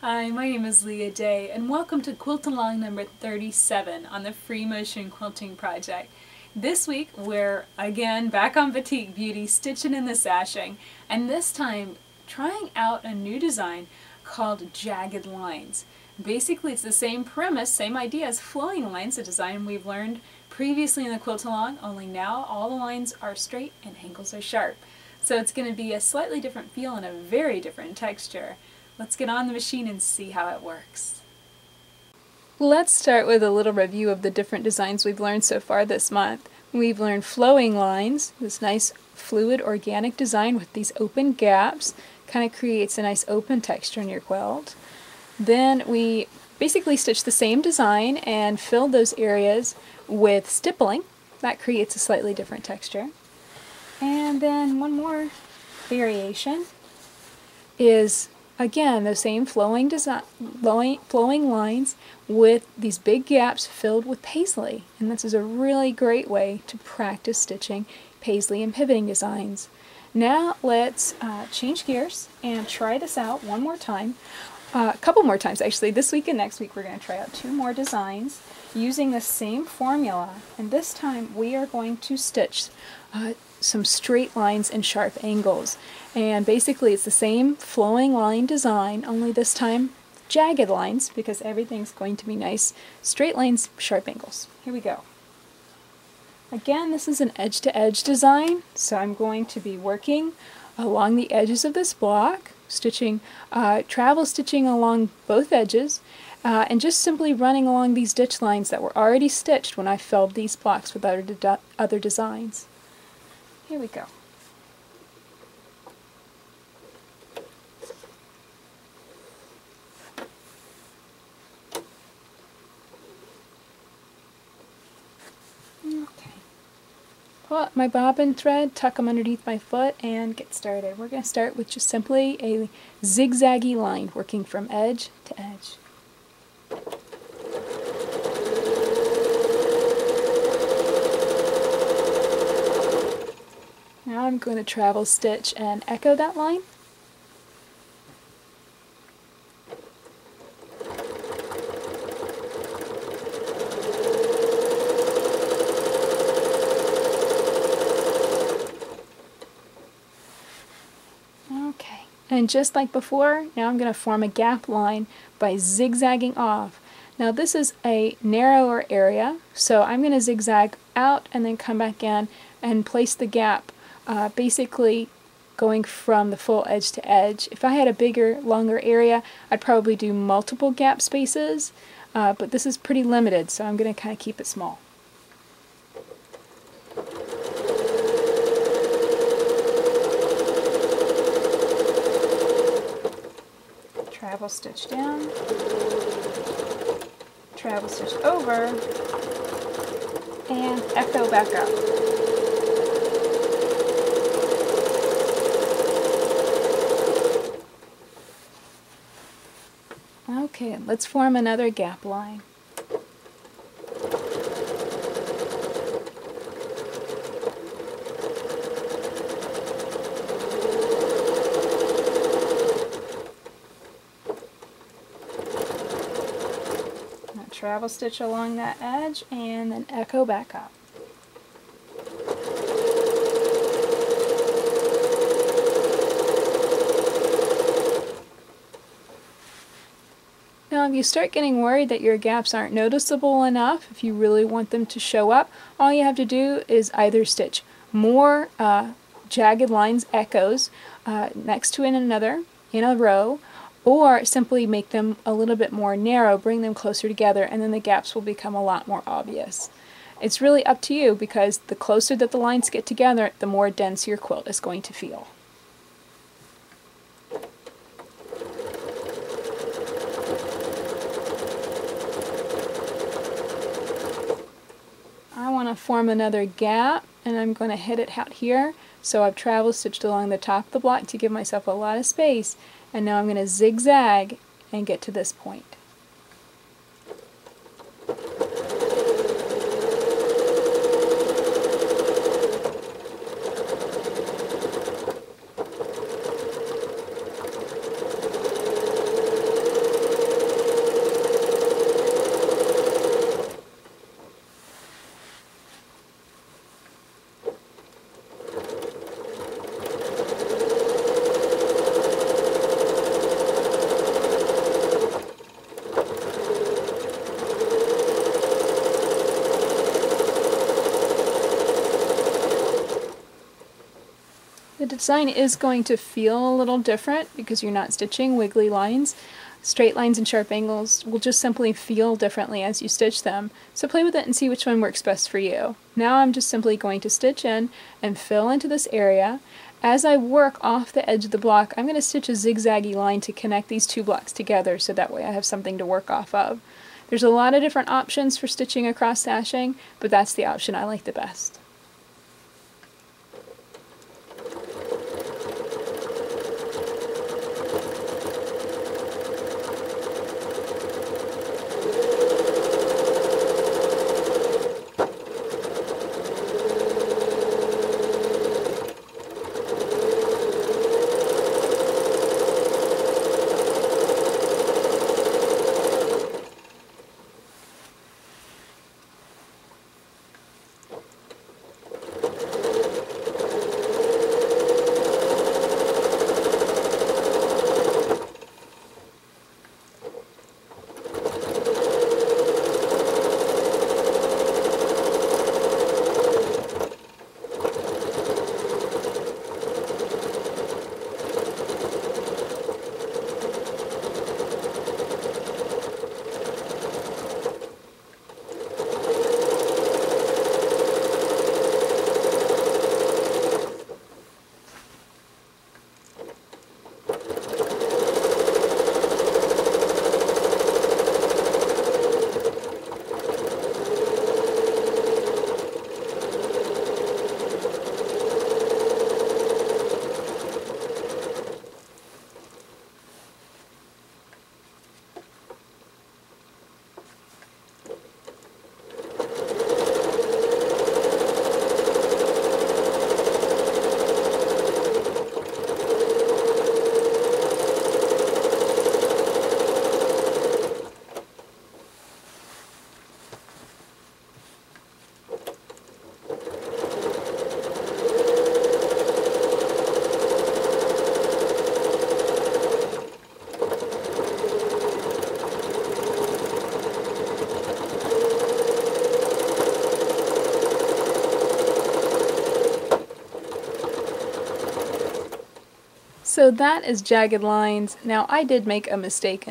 Hi, my name is Leah Day and welcome to Quilt Along number 37 on the Free Motion Quilting Project. This week we're again back on Batik Beauty, stitching in the sashing, and this time trying out a new design called Jagged Lines. Basically it's the same premise, same idea as flowing lines, a design we've learned previously in the Quilt Along, only now all the lines are straight and angles are sharp. So it's going to be a slightly different feel and a very different texture. Let's get on the machine and see how it works. Let's start with a little review of the different designs we've learned so far this month. We've learned flowing lines, this nice fluid organic design with these open gaps, kind of creates a nice open texture in your quilt. Then we basically stitched the same design and filled those areas with stippling. That creates a slightly different texture. And then one more variation is Again, the same flowing, design, flowing, flowing lines with these big gaps filled with paisley. And this is a really great way to practice stitching paisley and pivoting designs. Now let's uh, change gears and try this out one more time. Uh, a couple more times actually. This week and next week we're going to try out two more designs using the same formula. And this time we are going to stitch uh, some straight lines and sharp angles. And basically it's the same flowing line design, only this time jagged lines because everything's going to be nice straight lines, sharp angles. Here we go. Again, this is an edge-to-edge -edge design, so I'm going to be working along the edges of this block, stitching, uh, travel stitching along both edges, uh, and just simply running along these ditch lines that were already stitched when I filled these blocks with other, de other designs. Here we go. Okay. Pull out my bobbin thread, tuck them underneath my foot, and get started. We're going to start with just simply a zigzaggy line, working from edge to edge. Going to travel stitch and echo that line. Okay, and just like before, now I'm going to form a gap line by zigzagging off. Now this is a narrower area, so I'm going to zigzag out and then come back in and place the gap uh, basically going from the full edge to edge. If I had a bigger, longer area, I'd probably do multiple gap spaces, uh, but this is pretty limited, so I'm going to kind of keep it small. Travel stitch down, travel stitch over, and echo back up. Okay, let's form another gap line. travel stitch along that edge and then echo back up. Now if you start getting worried that your gaps aren't noticeable enough, if you really want them to show up, all you have to do is either stitch more uh, jagged lines echoes uh, next to one another in a row, or simply make them a little bit more narrow, bring them closer together, and then the gaps will become a lot more obvious. It's really up to you because the closer that the lines get together, the more dense your quilt is going to feel. Want to form another gap and I'm going to hit it out here. So I've travel stitched along the top of the block to give myself a lot of space and now I'm going to zigzag and get to this point. Design is going to feel a little different because you're not stitching wiggly lines. Straight lines and sharp angles will just simply feel differently as you stitch them, so play with it and see which one works best for you. Now I'm just simply going to stitch in and fill into this area. As I work off the edge of the block, I'm going to stitch a zigzaggy line to connect these two blocks together so that way I have something to work off of. There's a lot of different options for stitching across sashing, but that's the option I like the best. So that is jagged lines. Now I did make a mistake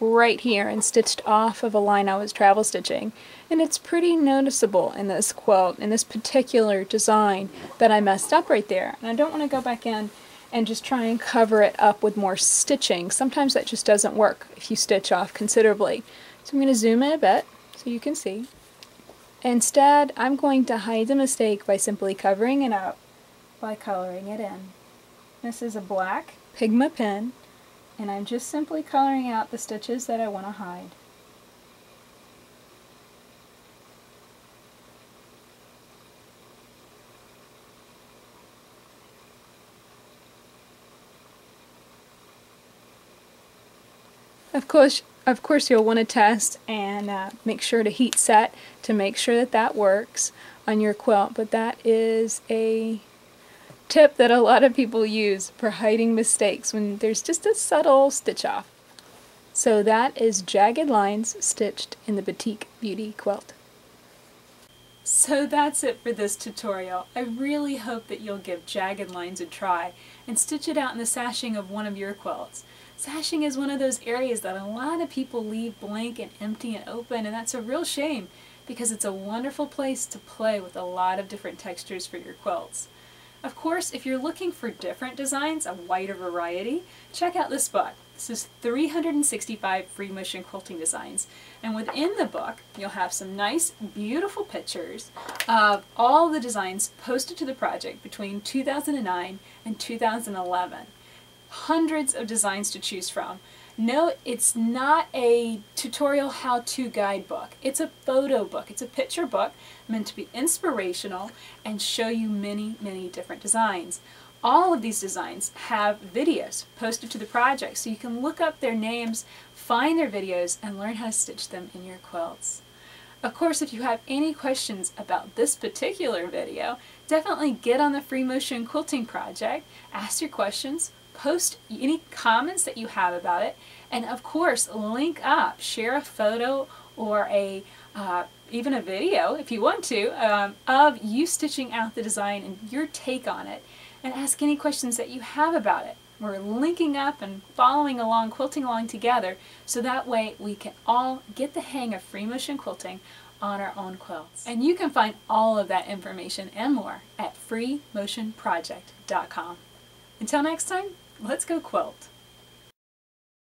right here and stitched off of a line I was travel stitching. And it's pretty noticeable in this quilt, in this particular design, that I messed up right there. And I don't want to go back in and just try and cover it up with more stitching. Sometimes that just doesn't work if you stitch off considerably. So I'm going to zoom in a bit so you can see. Instead, I'm going to hide the mistake by simply covering it up by coloring it in. This is a black Pigma pen and I'm just simply coloring out the stitches that I want to hide. Of course, of course you'll want to test and uh, make sure to heat set to make sure that that works on your quilt, but that is a tip that a lot of people use for hiding mistakes when there's just a subtle stitch off. So that is jagged lines stitched in the Batik Beauty quilt. So that's it for this tutorial. I really hope that you'll give jagged lines a try and stitch it out in the sashing of one of your quilts. Sashing is one of those areas that a lot of people leave blank and empty and open and that's a real shame because it's a wonderful place to play with a lot of different textures for your quilts. Of course, if you're looking for different designs, a wider variety, check out this book. This is 365 free motion quilting designs. And within the book, you'll have some nice, beautiful pictures of all the designs posted to the project between 2009 and 2011. Hundreds of designs to choose from. No, it's not a tutorial how-to guidebook. It's a photo book. It's a picture book meant to be inspirational and show you many, many different designs. All of these designs have videos posted to the project so you can look up their names, find their videos, and learn how to stitch them in your quilts. Of course, if you have any questions about this particular video, definitely get on the Free Motion Quilting Project, ask your questions, post any comments that you have about it, and of course, link up, share a photo or a uh, even a video if you want to um, of you stitching out the design and your take on it and ask any questions that you have about it. We're linking up and following along, quilting along together, so that way we can all get the hang of free motion quilting on our own quilts. And you can find all of that information and more at freemotionproject.com. Until next time, let's go quilt.